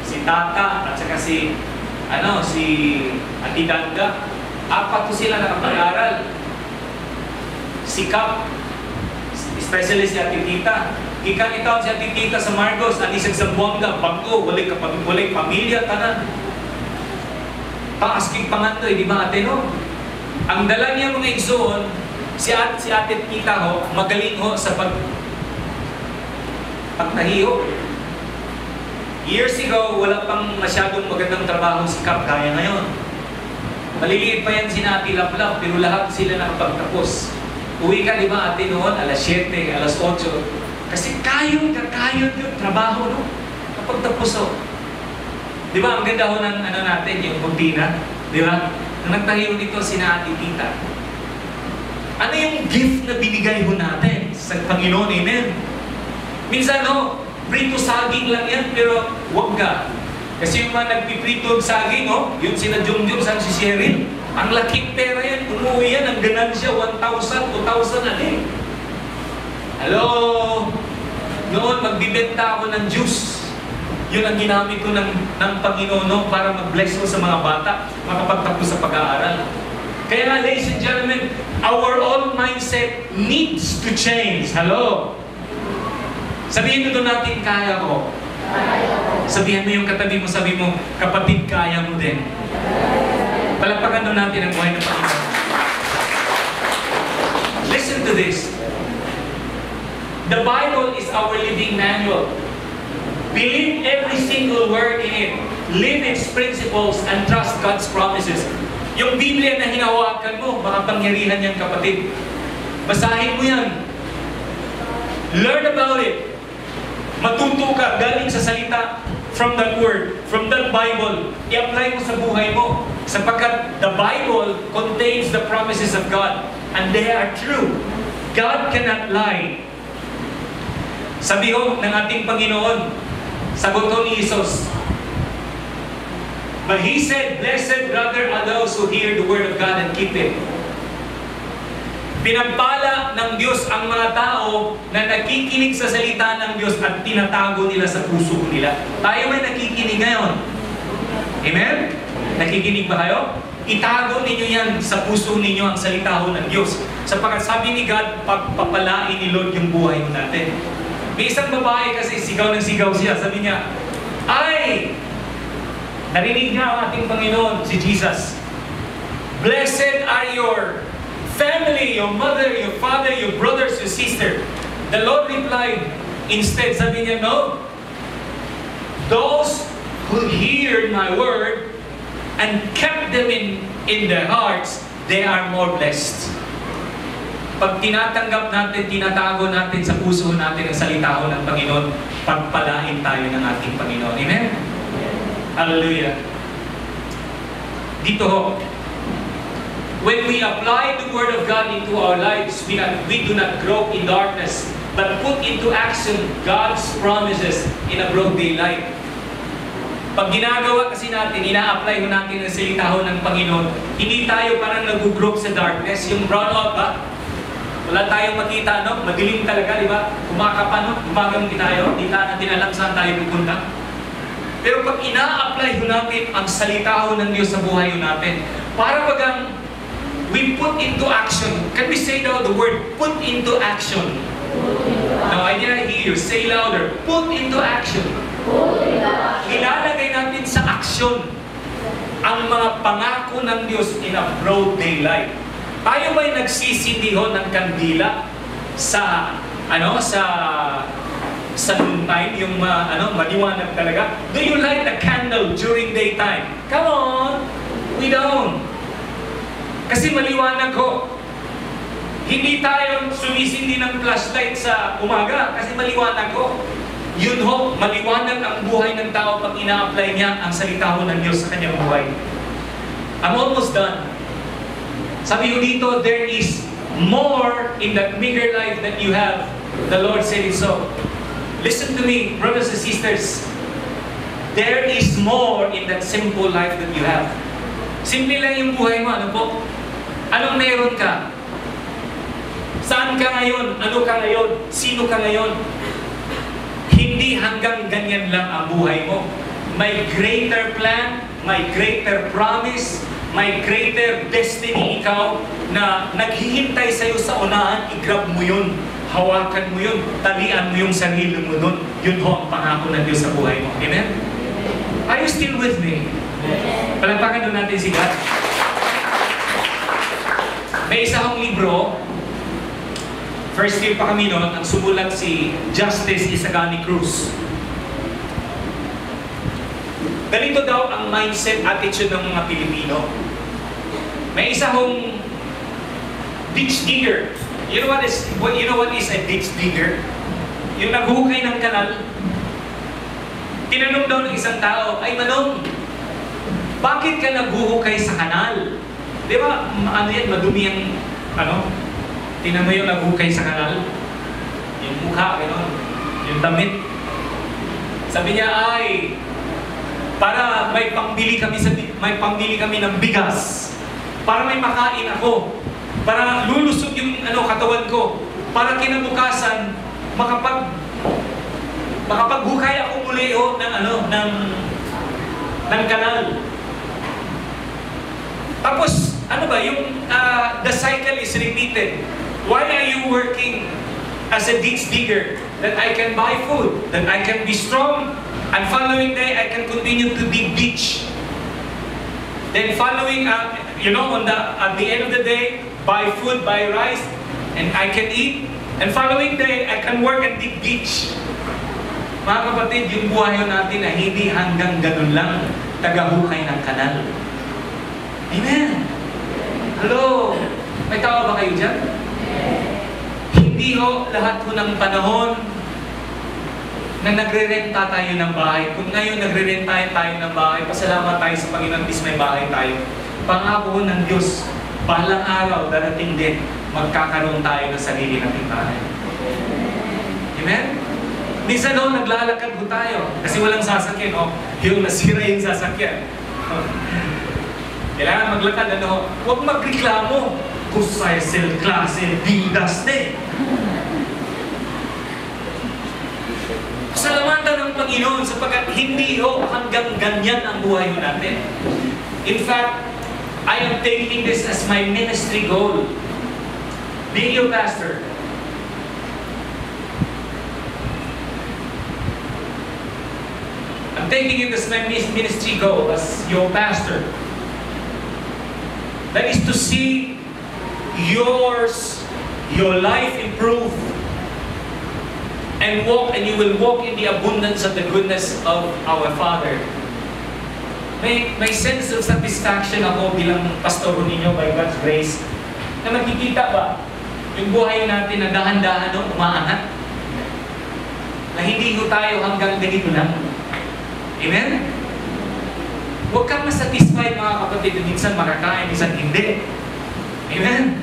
si Tata, at saka si, ano, si Ati Danda. Apat to sila nakapag-aral. Si Kap, especially si Ati Tita. Ikan itaw si Ati Tita sa Marcos, ani siya sa Buanga, Bangko, walik kapag walik pamilya, tanan. Taas kig pangandoy, di ba ate no? Ang dala niya mga igsoon, si at si ate Tita ho, magaling ho sa pag pagtahiyo. Years ago, wala pang masyadong magandang trabaho si Kap kaya ngayon. Maliliit pa yan si Nati Laplap, pero lahat sila nakapagtapos. Uwi ka, di ba, ate noon, alas 7, alas 8. Kasi kayod ka, kayod yung trabaho, no? Kapag tapos, oh. Di ba, ang ganda ho ng ano natin, yung kurtina, di ba? Nung nagtahiyo dito, si Ate Tita. Ano yung gift na binigay ho natin sa Panginoon, amen? Minsan, no, prito saging lang yan, pero wag ka. Kasi yung mga nagpipritog saging, oh, yun sina Jungjung, sang si Cheryl, ang laking pera yan, umuwi yan, ang ganansya, 1,000, 2,000 ano eh. Hello? Noon, magbibenta ako ng juice. Yun ang ginamit ko ng, ng Panginoon no, para mag-bless ko sa mga bata, makapagtapos sa pag-aaral. Kaya nga, ladies and gentlemen, our own mindset needs to change. Hello? Sabihin doon natin, kaya ko. Sabihan mo yung katabi mo, sabi mo, kapatid, kaya mo din. Palagpagan doon natin ang buhay ng Panginoon. Listen to this. The Bible is our living manual. Believe every single word in it. Live its principles and trust God's promises. Yung Biblia na hinawakan mo, baka pangyarihan yan kapatid. Basahin mo yan. Learn about it. Matuto ka galing sa salita from that word, from that Bible. I-apply mo sa buhay mo. Sapagkat the Bible contains the promises of God and they are true. God cannot lie. Sabi ho ng ating Panginoon, sagot ni Jesus, But He said, Blessed brother are those who hear the word of God and keep it. Pinagpala ng Diyos ang mga tao na nakikinig sa salita ng Diyos at tinatago nila sa puso nila. Tayo may nakikinig ngayon. Amen? Nakikinig ba kayo? Itago ninyo yan sa puso ninyo ang salita ho ng Diyos. Sapagkat sabi ni God, pagpapalain ni Lord yung buhay natin. May isang babae kasi sigaw ng sigaw siya. Sabi niya, Ay! Narinig niya ang ating Panginoon, si Jesus. Blessed are your family, your mother, your father, your brothers, your sister. The Lord replied, instead, sabi niya, no. Those who hear my word and kept them in, in their hearts, they are more blessed. Pag tinatanggap natin, tinatago natin sa puso natin ang salita ng Panginoon, pagpalain tayo ng ating Panginoon. Amen? Hallelujah. Dito ho, when we apply the Word of God into our lives, we, not, we do not grow in darkness, but put into action God's promises in a broad daylight. Pag ginagawa kasi natin, ina-apply ho natin ang salita ng Panginoon, hindi tayo parang nag-group sa darkness, yung brown out ba? Wala tayong makita, no? Madilim talaga, di ba? Kumakapan, no? Gumagamit tayo, hindi natin alam saan tayo pupunta. Pero pag ina-apply ho natin ang salita ho ng Diyos sa buhay ho natin, para bagang we put into action. Can we say now the word put into action? No, I didn't hear you. Say louder. Put into action. Ilalagay natin sa aksyon ang mga pangako ng Diyos in a broad daylight. Tayo ba'y nagsisindi ho ng kandila sa ano sa sa noontime, yung uh, ano, maliwanag talaga. Do you light a candle during daytime? Come on! We don't. Kasi maliwanag ko. Hindi tayo sumisindi ng flashlight sa umaga kasi maliwanag ko. Yun ho, maliwanag ang buhay ng tao pag ina-apply niya ang salita ho ng Diyos sa kanyang buhay. I'm almost done. Sabi ko dito, there is more in that meager life that you have. The Lord said it so. Listen to me, brothers and sisters. There is more in that simple life that you have. Simple lang yung buhay mo, ano po? Anong meron ka? Saan ka ngayon? Ano ka ngayon? Sino ka ngayon? Hindi hanggang ganyan lang ang buhay mo. May greater plan, may greater promise, may greater destiny ikaw na naghihintay sa'yo sa unahan, i-grab mo yun hawakan mo yun, talian mo yung sarili mo nun. Yun ho ang pangako ng Diyos sa buhay mo. Amen? Are you still with me? Palagpakan doon natin si God. May isa akong libro, first year pa kami noon, ang sumulat si Justice Isagani Cruz. Ganito daw ang mindset attitude ng mga Pilipino. May isa akong ditch digger. You know what is what you know what is a ditch digger? Yung naghukay ng kanal. Tinanong daw ng isang tao, ay manong, bakit ka naghuhukay sa kanal? Di ba, ano yan, madumi ang, ano, tingnan mo yung naghukay sa kanal? Yung mukha, gano'n. Yung damit. Sabi niya, ay, para may pangbili kami sa may pangbili kami ng bigas. Para may makain ako. Para lulusog yung ano katawan ko. Para kinabukasan makapag makapaghukay ako muli oh, ng ano ng ng kanal. Tapos ano ba yung ah, the cycle is repeated. Why are you working as a ditch digger? That I can buy food, that I can be strong, and following day I can continue to dig ditch. Then following, uh, you know, on the at the end of the day, buy food, buy rice, and I can eat. And following day, I can work and dig ditch. Mga kapatid, yung buhay natin na hindi hanggang ganun lang, tagahukay ng kanal. Amen. Hello? May tawa ba kayo dyan? Hindi ho lahat ho ng panahon na nagre-renta tayo ng bahay. Kung ngayon nagre-renta tayo ng bahay, pasalamat tayo sa Panginoon, at least may bahay tayo. Pangako ng Diyos, balang araw, darating din, magkakaroon tayo ng sarili nating bahay. Amen? Minsan ho, naglalakad ho tayo kasi walang sasakyan. Oh, yung nasira yung sasakyan. Kailangan maglakad, ano? Huwag magreklamo. Kusay, sel, klase, dindas eh. Pasalamatan ng Panginoon sapagkat hindi ho hanggang ganyan ang buhay natin. In fact, I am taking this as my ministry goal. Being your pastor, I'm taking it as my ministry goal as your pastor. That is to see yours, your life improve and walk and you will walk in the abundance of the goodness of our Father. May, may sense of satisfaction ako bilang pastoro ninyo by God's grace na makikita ba yung buhay natin na dahan-dahan no, umaangat na hindi ko tayo hanggang ganito lang. Amen? Huwag kang masatisfied mga kapatid minsan makakain, minsan hindi. Amen?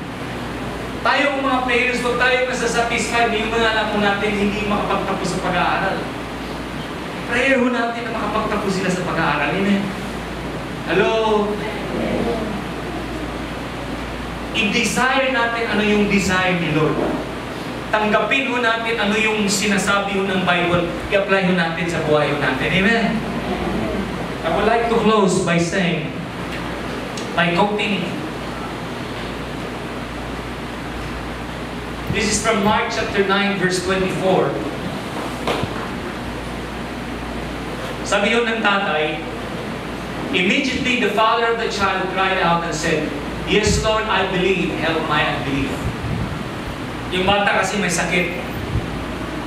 Tayo mga parents, huwag tayo masasatisfied na yung mga anak mo natin hindi makapagtapos sa pag-aaral. Prayer ho natin na makapagtapos sila sa pag-aaral. Amen? Hello? I-desire natin ano yung desire ni Lord. Tanggapin ho natin ano yung sinasabi ho ng Bible. I-apply ho natin sa buhay ho natin. Amen? I would like to close by saying, by quoting This is from Mark chapter 9 verse 24. Sabi yun ng tatay, Immediately the father of the child cried out and said, Yes Lord, I believe, help my unbelief. Yung bata kasi may sakit.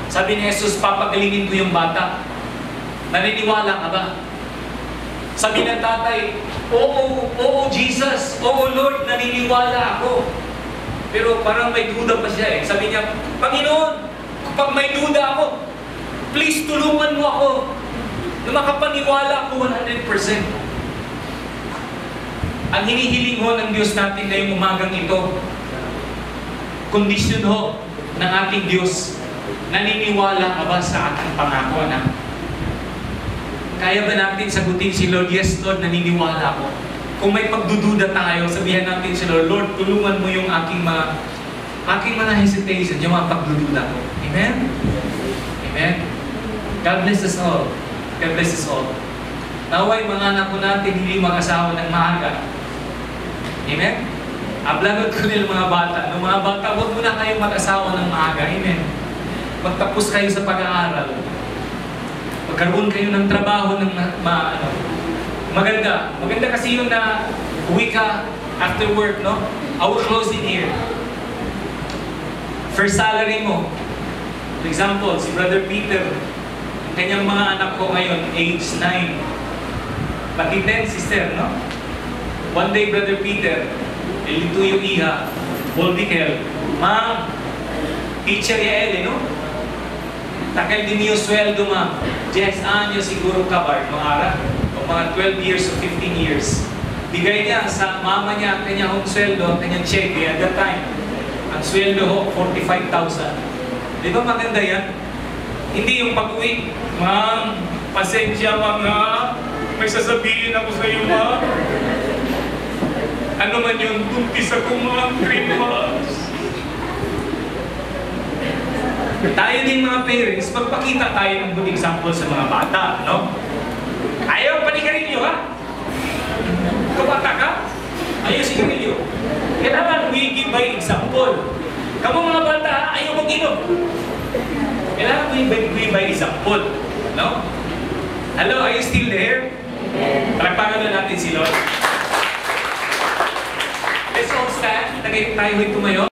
Sabi ni Jesus, papagalingin ko yung bata. Naniniwala ka ba? Sabi ng tatay, Oo, oo Jesus, oo Lord, naniniwala ako. Pero parang may duda pa siya eh. Sabi niya, Panginoon, kapag may duda ako, please tulungan mo ako na makapaniwala ako 100%. Ang hinihiling ho ng Diyos natin ngayong umagang ito, kondisyon ho ng ating Diyos, naniniwala ka ba sa ating pangako na kaya ba natin sagutin si Lord, yes Lord, naniniwala ako. Kung may pagdududa tayo, sabihan natin si Lord, Lord, tulungan mo yung aking mga aking mga hesitation, yung mga pagdududa ko. Amen? Amen? God bless us all. God bless us all. Naway mga anak ko natin hindi mag-asawa ng maaga. Amen? Ablagot ko nila mga bata. Ng mga bata, huwag muna kayong mag-asawa ng maaga. Amen? Magtapos kayo sa pag-aaral. Magkaroon kayo ng trabaho ng ma, ano, maganda. Maganda kasi yung na uwi ka after work, no? Close in here. First salary mo. For example, si Brother Peter, ang kanyang mga anak ko ngayon, age 9. Pati 10, sister, no? One day, Brother Peter, ilito yung iha, Boldikel, Ma'am, teacher ya ele, no? Takal din yung sweldo, ma'am. 10 anyo siguro kabar, mga ara. O mga 12 years o 15 years. Bigay niya sa mama niya ang kanyang sweldo, ang kanyang cheque at that time. Ang sweldo ho, 45,000. Di ba maganda yan? Hindi yung pag-uwi, ma'am, pasensya mga, May sasabihin ako sa iyo, ma. Ano man yun, buntis ako, ma. Christmas. Tayo din mga parents, magpakita tayo ng good example sa mga bata, no? Ayaw panigarilyo, ha? Kabata ka? Ayaw sigarilyo. Kailangan we give by example. Kamu mga bata, ayaw mag-inom. Kailangan we by, we by example. No? Hello, are you still there? Palagpakan na natin si Lord. Let's all stand. Tagay tayo tumayo.